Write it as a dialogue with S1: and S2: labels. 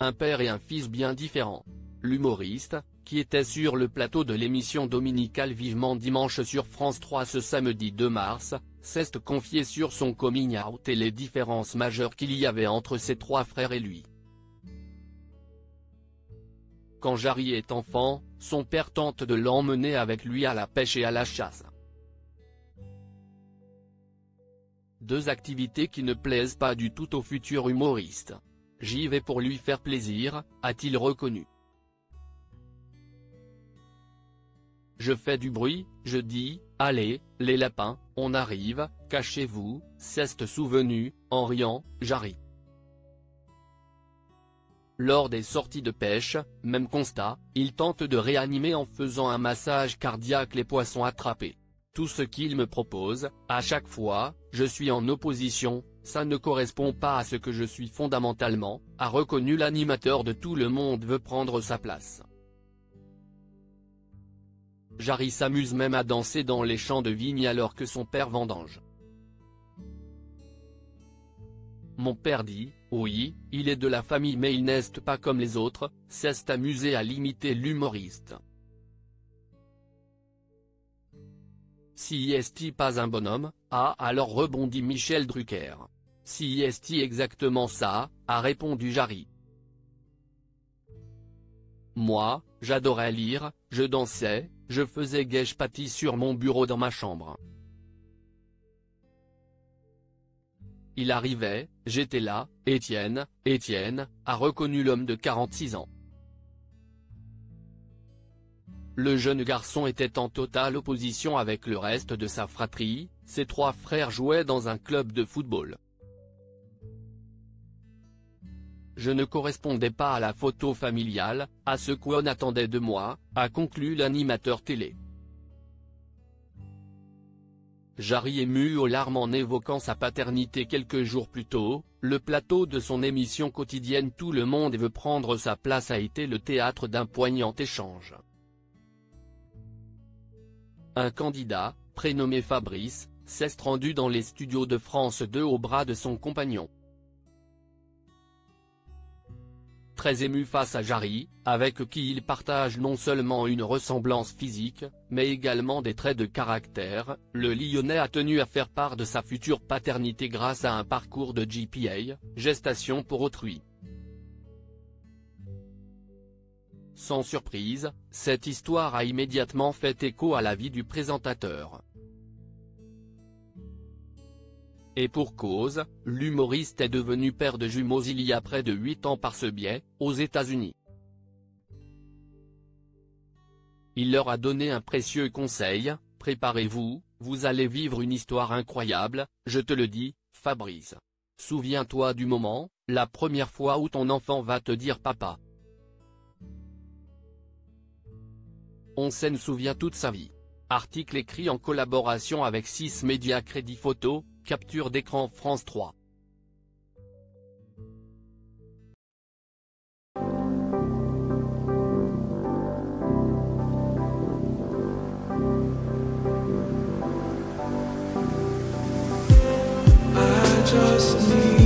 S1: un père et un fils bien différents. L'humoriste, qui était sur le plateau de l'émission dominicale Vivement Dimanche sur France 3 ce samedi 2 mars, s'est confié sur son coming out et les différences majeures qu'il y avait entre ses trois frères et lui. Quand Jarry est enfant, son père tente de l'emmener avec lui à la pêche et à la chasse. Deux activités qui ne plaisent pas du tout au futur humoriste. J'y vais pour lui faire plaisir, a-t-il reconnu. Je fais du bruit, je dis, allez, les lapins, on arrive, cachez-vous, s'est souvenu, en riant, Jarry. Lors des sorties de pêche, même constat, il tente de réanimer en faisant un massage cardiaque les poissons attrapés. Tout ce qu'il me propose, à chaque fois, je suis en opposition, ça ne correspond pas à ce que je suis fondamentalement, a reconnu l'animateur de Tout le monde veut prendre sa place. Jarry s'amuse même à danser dans les champs de vigne alors que son père vendange. Mon père dit, oui, il est de la famille mais il n'est pas comme les autres, s'est amusé à limiter l'humoriste. Si est pas un bonhomme, ah alors rebondit Michel Drucker. Si est exactement ça, a répondu Jarry. Moi, j'adorais lire, je dansais, je faisais guèche pâtis sur mon bureau dans ma chambre. Il arrivait, j'étais là, Étienne, Étienne, a reconnu l'homme de 46 ans. Le jeune garçon était en totale opposition avec le reste de sa fratrie, ses trois frères jouaient dans un club de football. Je ne correspondais pas à la photo familiale, à ce qu'on attendait de moi, a conclu l'animateur télé. Jarry ému aux larmes en évoquant sa paternité quelques jours plus tôt, le plateau de son émission quotidienne Tout le monde veut prendre sa place a été le théâtre d'un poignant échange. Un candidat, prénommé Fabrice, s'est rendu dans les studios de France 2 au bras de son compagnon. Très ému face à Jarry, avec qui il partage non seulement une ressemblance physique, mais également des traits de caractère, le Lyonnais a tenu à faire part de sa future paternité grâce à un parcours de GPA, gestation pour autrui. Sans surprise, cette histoire a immédiatement fait écho à la vie du présentateur. Et pour cause, l'humoriste est devenu père de jumeaux il y a près de 8 ans par ce biais, aux États-Unis. Il leur a donné un précieux conseil, préparez-vous, vous allez vivre une histoire incroyable, je te le dis, Fabrice. Souviens-toi du moment, la première fois où ton enfant va te dire papa. On s'en souvient toute sa vie. Article écrit en collaboration avec 6 médias Crédit Photo, Capture d'écran France 3.
S2: I just need